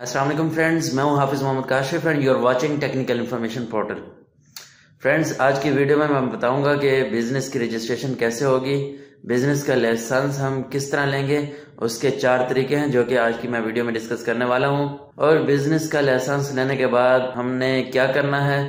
Aslam friends मैं हूँ Hafiz Mohammad Kashif and you are watching technical information portal friends आज की वीडियो में मैं बताऊँगा कि बिज़नेस की रजिस्ट्रेशन कैसे होगी बिज़नेस का लाइसेंस हम किस तरह लेंगे, उसके चार तरीके हैं जो कि आज की मैं वीडियो में डिस्कस करने वाला हूँ। और बिज़नेस का लाइसेंस लेने के बाद हमने क्या करना है,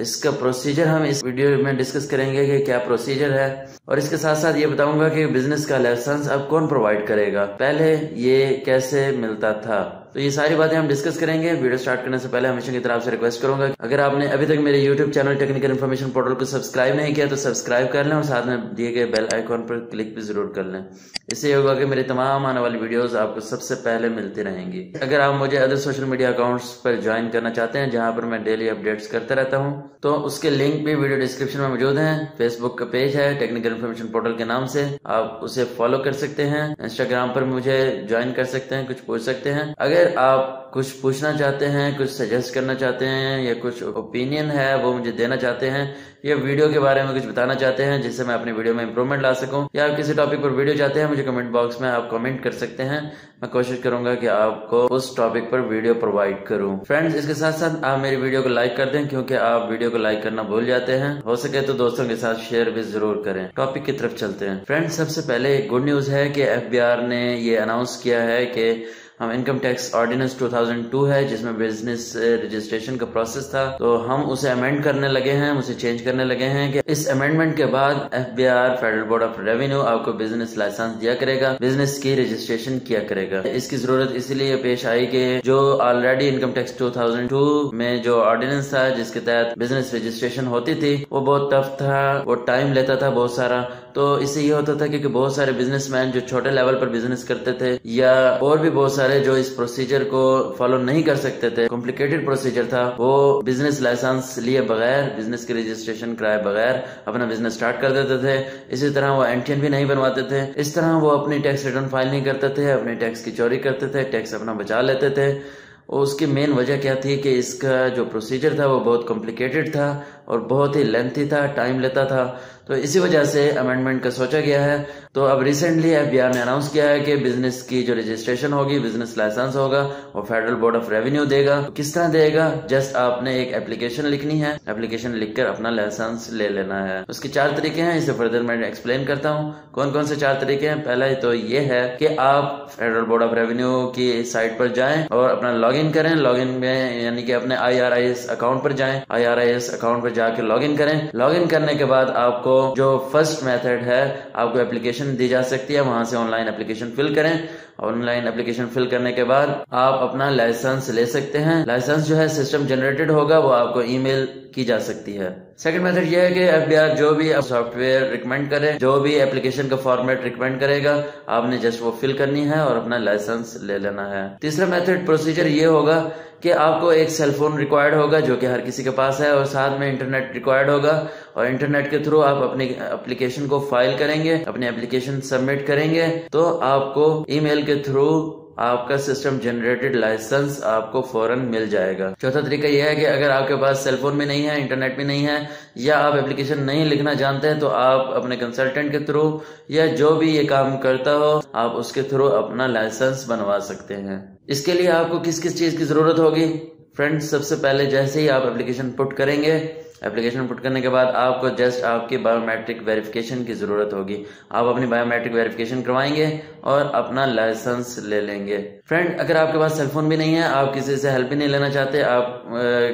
इसका प्रोसीजर हम इस वीडियो में डिस्कस करेंगे कि क्या प्रोसीजर है। और इसके साथ साथ ये बताऊँगा कि बिज़नेस का लाइसेंस अब कौन प्रोवाइड करेगा। पहले ये कैसे मिलता था? तो ये सारी बातें हम डिस्कस करेंगे। वीडियो स्टार्ट करने से पहले हमेशा की तरफ़ से रिक्वेस्ट करूँगा अगर आपने अभी तक मेरे YouTube channel technical information portal को सब्सक्राइब नहीं किया तो सब्सक्राइब कर लें और साथ में दिए गए बेल आइकॉन पर क्लिक भी ज़रूर कर लें। इससे होगा कि मेरे तमाम आने वाली वीडियोस आपको सबसे पहले मिलती रहेंगी। अगर आप मुझे अदर सोशल मीडिया अकाउंट्स पर ज्वाइन करना चाहते हैं, जहाँ पर मैं डेली अपडेट्स करता रहता हूँ तो उसके लिंक भी वीडियो डिस्क्रिप्शन में मौजूद है। फेसबुक का पेज है टेक्निकल इन्फॉर्मेशन पोर्टल के नाम से। आप उसे फॉलो कर सकते हैं। इंस्टाग्राम पर मुझे ज्वाइन कर सकते हैं, कुछ पूछ सकते हैं। अगर आप कुछ पूछना चाहते हैं, कुछ सजेस्ट करना चाहते हैं, या कुछ ओपिनियन है, वो मुझे देना चाहते हैं, या वीडियो के बारे में कुछ बताना चाहते हैं, जिससे मैं अपनी वीडियो में इंप्रूवमेंट ला सकूँ, या आप किसी टॉपिक पर वीडियो चाहते हैं, मुझे कमेंट बॉक्स में आप कमेंट कर सकते हैं। मैं कोशिश करूँगा कि आपको उस टॉपिक पर वीडियो प्रोवाइड करूँ। फ्रेंड्स इसके साथ साथ आप मेरी वीडियो को लाइक कर दें, क्योंकि आप वीडियो को लाइक करना भूल जाते हैं। हो सके तो दोस्तों के साथ शेयर भी ज़रूर करें। टॉपिक की तरफ़ चलते हैं। फ्रेंड्स सबसे पहले गुड न्यूज़ है कि एफ़ ने ये अनाउंस किया है कि हम इनकम टैक्स ऑर्डिनेंस 2002 है, जिसमें बिज़नेस रजिस्ट्रेशन का प्रोसेस था। तो हम उसे अमेंड करने लगे हैं उसे चेंज करने लगे हैं कि इस अमेंडमेंट के बाद FBR federal board of revenue आपको बिज़नेस लाइसेंस दिया करेगा बिज़नेस की रजिस्ट्रेशन किया करेगा। इसकी ज़रूरत इसलिए पेश आई कि जो ऑलरेडी इनकम टैक्स 2002 में जो ऑर्डिनेंस था, जिसके तहत बिज़नेस रजिस्ट्रेशन होती थी, वो बहुत टफ था, वो टाइम लेता था बहुत सारा। तो इससे ये होता था क्योंकि बहुत सारे बिजनेसमैन जो छोटे लेवल पर बिज़नेस करते थे, या और भी बहुत सारे जो इस प्रोसीजर को फॉलो नहीं कर सकते थे कॉम्प्लिकेटेड प्रोसीजर था, वो बिज़नेस लाइसेंस लिए बगैर बिज़नेस की रजिस्ट्रेशन कराए बगैर अपना बिज़नेस स्टार्ट कर देते थे। इसी तरह वो एंटीएन भी नहीं बनवाते थे। इस तरह वो अपनी टैक्स रिटर्न फ़ाइल नहीं करते थे, अपने टैक्स की चोरी करते थे टैक्स अपना बचा लेते थे। और उसकी मेन वजह क्या थी कि इसका जो प्रोसीजर था वो बहुत कॉम्प्लिकेटेड था। और बहुत ही लेंथी था टाइम लेता था। तो इसी वजह से अमेंडमेंट का सोचा गया है। तो अब रिसेंटली एफ़ ने अनाउंस किया है कि बिज़नेस की जो रजिस्ट्रेशन होगी बिज़नेस लाइसेंस होगा, वो फेडरल बोर्ड ऑफ़ रेवेन्यू देगा। तो किस तरह देगा? जस्ट आपने एक एप्लीकेशन लिखनी है। एप्लीकेशन लिखकर अपना लाइसेंस ले लेना है। उसके चार तरीके हैं, इसे फर्दर मैं एक्सप्लेन करता हूँ। कौन कौन से चार तरीके हैं? पहला तो ये है कि आप फेडरल बोर्ड ऑफ़ रेवेन्यू की साइट पर जाए और अपना लॉग करें। लॉग में यानी कि अपने आईआरआईएस अकाउंट पर जाए। आई अकाउंट पर जाके लॉगिन करें। लॉगिन करने के बाद आपको जो फ़र्स्ट मेथड है, आपको एप्लीकेशन दी जा सकती है। वहाँ से ऑनलाइन एप्लीकेशन फिल करें। ऑनलाइन एप्लीकेशन फिल करने के बाद आप अपना लाइसेंस ले सकते हैं। लाइसेंस जो है सिस्टम जनरेटेड होगा, वो आपको ईमेल की जा सकती है। सेकंड मेथड ये है कि एफ़ जो भी सॉफ्टवेयर रिकमेंड करे, जो भी एप्लीकेशन का फॉर्मेट रिकमेंड करेगा, आपने जस्ट वो फिल करनी है और अपना लाइसेंस ले लेना है। तीसरा मेथड प्रोसीजर ये होगा कि आपको एक सेलफोन रिक्वायर्ड होगा जो कि हर किसी के पास है और साथ में इंटरनेट रिक्वायर्ड होगा और इंटरनेट के थ्रू आप अपनी एप्लीकेशन को फ़ाइल करेंगे, अपनी एप्लीकेशन सबमिट करेंगे तो आपको ईमेल के थ्रू आपका सिस्टम जनरेटेड लाइसेंस आपको फ़ौरन मिल जाएगा। चौथा तरीका यह है कि अगर आपके पास सेलफोन भी नहीं है इंटरनेट भी नहीं है, या आप एप्लीकेशन नहीं लिखना जानते हैं तो आप अपने कंसल्टेंट के थ्रू या जो भी ये काम करता हो, आप उसके थ्रू अपना लाइसेंस बनवा सकते हैं। इसके लिए आपको किस किस चीज़ की ज़रूरत होगी? फ्रेंड्स सबसे पहले जैसे ही आप एप्लीकेशन पुट करेंगे एप्लीकेशन पुट करने के बाद आपको जस्ट आपकी बायोमेट्रिक वेरिफिकेशन की ज़रूरत होगी। आप अपनी बायोमेट्रिक वेरिफिकेशन करवाएँगे और अपना लाइसेंस ले लेंगे। फ्रेंड अगर आपके पास सेलफोन भी नहीं है, आप किसी से हेल्प भी नहीं लेना चाहते, आप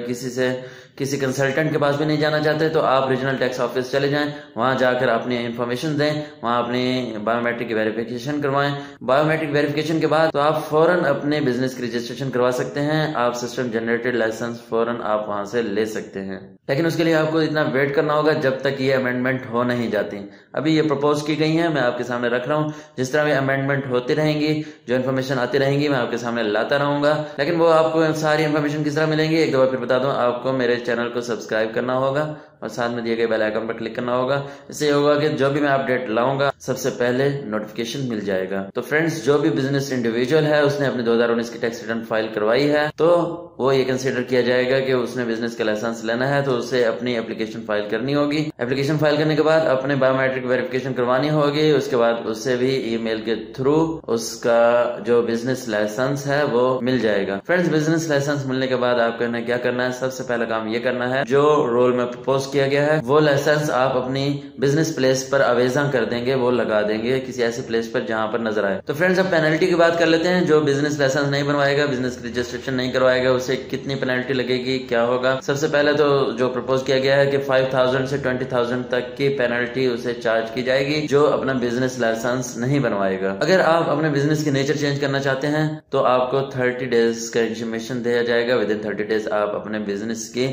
किसी से, किसी कंसल्टेंट के पास भी नहीं जाना चाहते तो आप रीजनल टैक्स ऑफ़िस चले जाएँ। वहाँ जाकर अपनी इन्फॉर्मेशन दें, वहाँ अपनी बायोमेट्रिक वेरिफिकेशन करवाएँ। बायोमेट्रिक वेरिफिकेशन के बाद तो आप फ़ौरन अपने बिज़नेस की रजिस्ट्रेशन करवा सकते हैं। आप सिस्टम जनरेटेड लाइसेंस फ़ौरन आप वहाँ से ले सकते हैं। लेकिन उसके लिए आपको इतना वेट करना होगा जब तक ये अमेंडमेंट हो नहीं जाती। अभी ये प्रपोज की गई है, मैं आपके सामने रख रहा हूँ। जिस तरह भी अमेंडमेंट होती रहेंगी, जो इन्फॉर्मेशन आती रहेंगी, मैं आपके सामने लाता रहूँगा। लेकिन वो आपको सारी इन्फॉर्मेशन किस तरह मिलेंगी? एक दो बार फिर बता दूँ, आपको मेरे चैनल को सब्सक्राइब करना होगा। और साथ में दिए गए बेल आइकन पर क्लिक करना होगा। इससे होगा कि जो भी मैं अपडेट लाऊँगा, सबसे पहले नोटिफिकेशन मिल जाएगा। तो फ्रेंड्स जो भी बिज़नेस इंडिविजुअल है, उसने अपने 2019 की टैक्स रिटर्न फ़ाइल करवाई है तो वो ये कंसिडर किया जाएगा कि उसने बिज़नेस का लाइसेंस लेना है तो उसे अपनी एप्लीकेशन फ़ाइल करनी होगी। एप्लीकेशन फ़ाइल करने के बाद अपने बायोमेट्रिक वेरिफिकेशन करवानी होगी, उसके बाद उससे भी ईमेल के थ्रू उसका जो बिज़नेस लाइसेंस है, वो मिल जाएगा। फ्रेंड्स बिज़नेस लाइसेंस मिलने के बाद आपको क्या करना है? सबसे पहला काम ये करना है, जो रोल में प्रपोज किया गया है। वो लाइसेंस आप अपनी बिज़नेस प्लेस पर अवेजा कर देंगे, वो लगा देंगे किसी ऐसी प्लेस पर जहाँ पर नज़र आए। तो फ्रेंड्स अब पेनल्टी की बात कर लेते हैं। जो बिज़नेस लाइसेंस नहीं बनवाएगा बिज़नेस रजिस्ट्रेशन नहीं करवाएगा, उसे कितनी पेनल्टी लगेगी, क्या होगा? सबसे पहले तो जो प्रपोज किया गया है कि 5000 से 20000 तक की पेनल्टी उसे चार्ज की जाएगी, जो अपना बिज़नेस लाइसेंस नहीं बनवाएगा। अगर आप अपने बिज़नेस की नेचर चेंज करना चाहते हैं तो आपको थर्टी डेज़ का इंफॉर्मेशन दिया जाएगा। विद इन थर्टी डेज़ आप अपने बिज़नेस की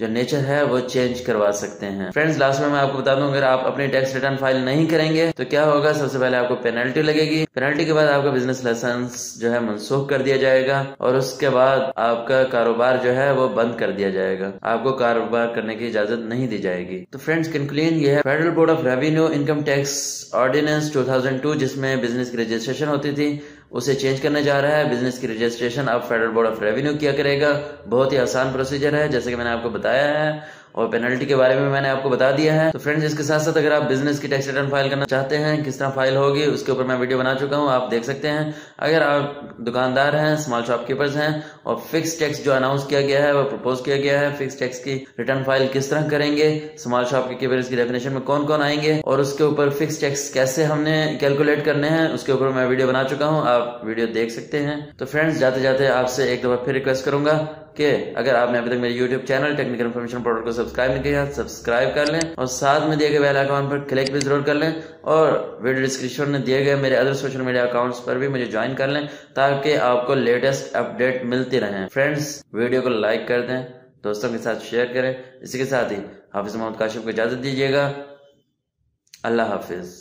जो नेचर है, वो चेंज करवा सकते हैं। फ्रेंड्स लास्ट में मैं आपको बता दूँ, अगर आप अपनी टैक्स रिटर्न फ़ाइल नहीं करेंगे तो क्या होगा? सबसे पहले आपको पेनल्टी लगेगी। पेनल्टी के बाद आपका बिज़नेस लाइसेंस जो है मनसूख कर दिया जाएगा, और उसके बाद आपका कारोबार जो है, वो बंद कर दिया जाएगा। आपको कारोबार करने की इजाज़त नहीं दी जाएगी। तो फ्रेंड्स कंक्लूजन ये है। Federal board of revenue income tax ordinance 2002 जिसमें बिज़नेस की रजिस्ट्रेशन होती थी उसे चेंज करने जा रहा है। बिज़नेस की रजिस्ट्रेशन अब फेडरल बोर्ड ऑफ़ रेवेन्यू किया करेगा। बहुत ही आसान प्रोसीजर है, जैसे कि मैंने आपको बताया है। और पेनल्टी के बारे में मैंने आपको बता दिया है। तो फ्रेंड्स इसके साथ साथ अगर आप बिज़नेस की टैक्स रिटर्न फ़ाइल करना चाहते हैं, किस तरह फ़ाइल होगी, उसके ऊपर मैं वीडियो बना चुका हूँ, आप देख सकते हैं। अगर आप दुकानदार हैं स्मॉल शॉपकीपर्स हैं, और फिक्स टैक्स जो अनाउंस किया गया है, वो प्रपोज किया गया है फिक्स टैक्स की रिटर्न फ़ाइल किस तरह करेंगे स्मॉल शॉपकीपर्स की डेफिनेशन में कौन कौन आएँगे, और उसके ऊपर फिक्स टैक्स कैसे हमने कैलकुलेट करने हैं, उसके ऊपर मैं वीडियो बना चुका हूँ, आप वीडियो देख सकते हैं। तो फ्रेंड्स जाते जाते आपसे एक दफ़ा फिर रिक्वेस्ट करूँगा। कि अगर आपने अभी तक मेरे YouTube channel technical information product को सब्सक्राइब नहीं किया सब्सक्राइब कर लें और साथ में दिए गए बेल आइकन पर क्लिक भी ज़रूर कर लें और वीडियो डिस्क्रिप्शन में दिए गए मेरे अदर सोशल मीडिया अकाउंट्स पर भी मुझे ज्वाइन कर लें ताकि आपको लेटेस्ट अपडेट मिलती रहे। फ्रेंड्स वीडियो को लाइक कर दें, दोस्तों के साथ शेयर करें। इसी के साथ ही हाफिज मोहम्मद काशिफ को इजाज़त दीजिएगा। अल्लाह हाफिज।